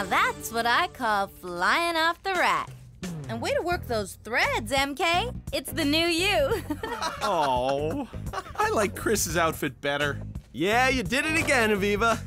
Now that's what I call flying off the rack. And way to work those threads, MK. It's the new you. Oh, I like Chris's outfit better. Yeah, you did it again, Aviva.